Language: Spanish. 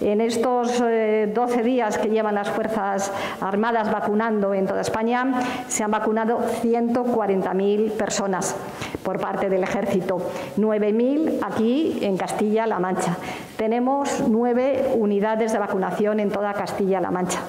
En estos eh, 12 días que llevan las Fuerzas Armadas vacunando en toda España, se han vacunado 140.000 personas por parte del Ejército, 9.000 aquí en Castilla-La Mancha. Tenemos nueve unidades de vacunación en toda Castilla-La Mancha.